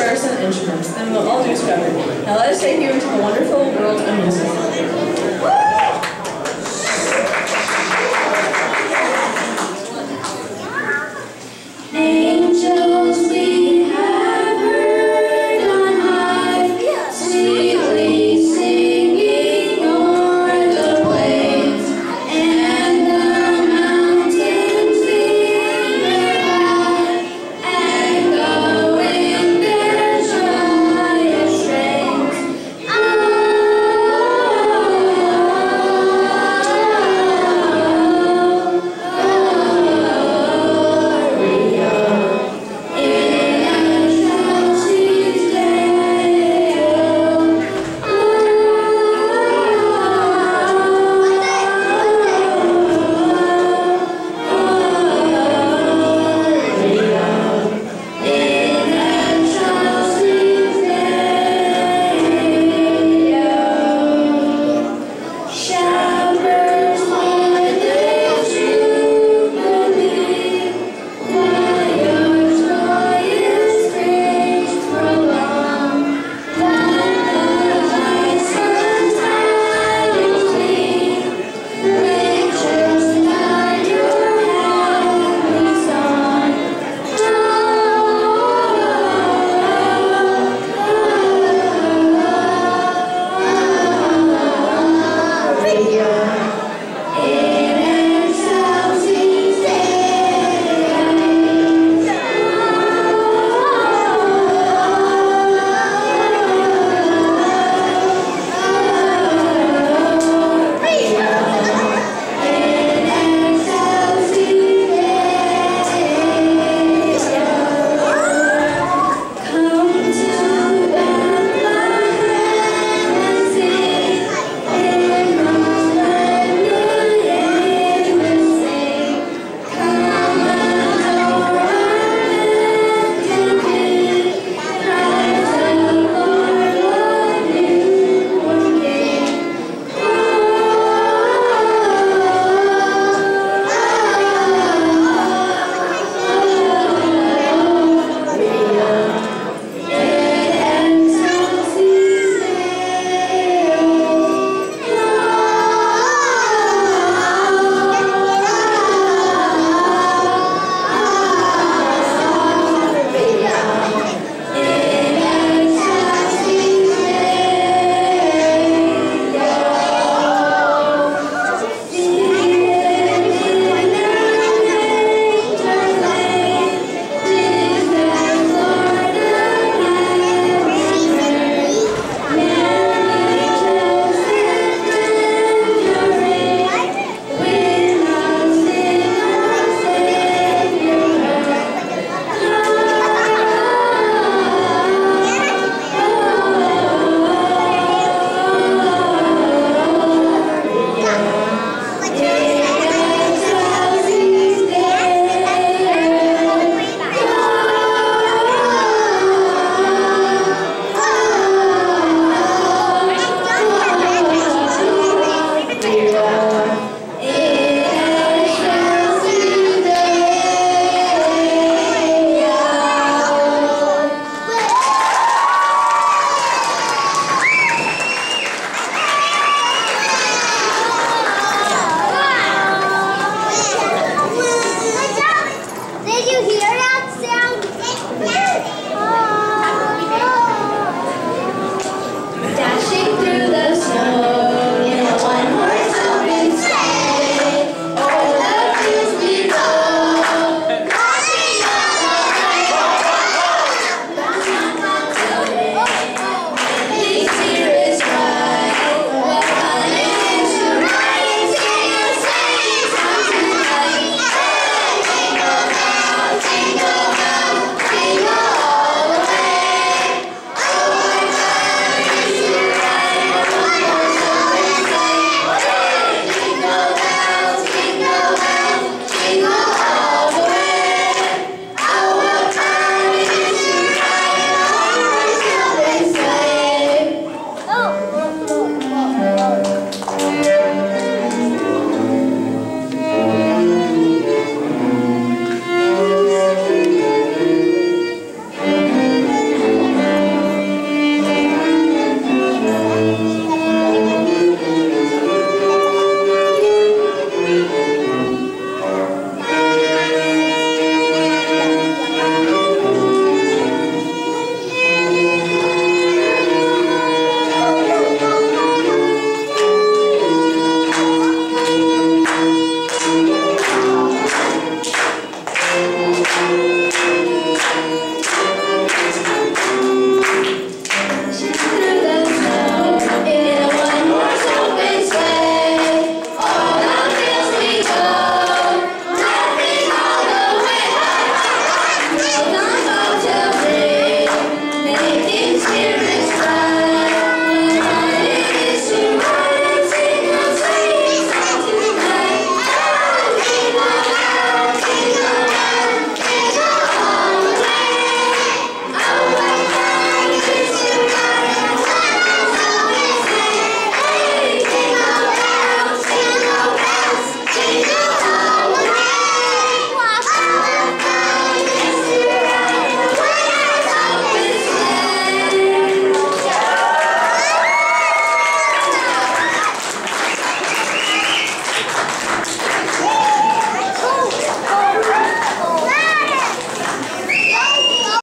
and instruments, and we'll all do together. Now let us take you into the wonderful world of music.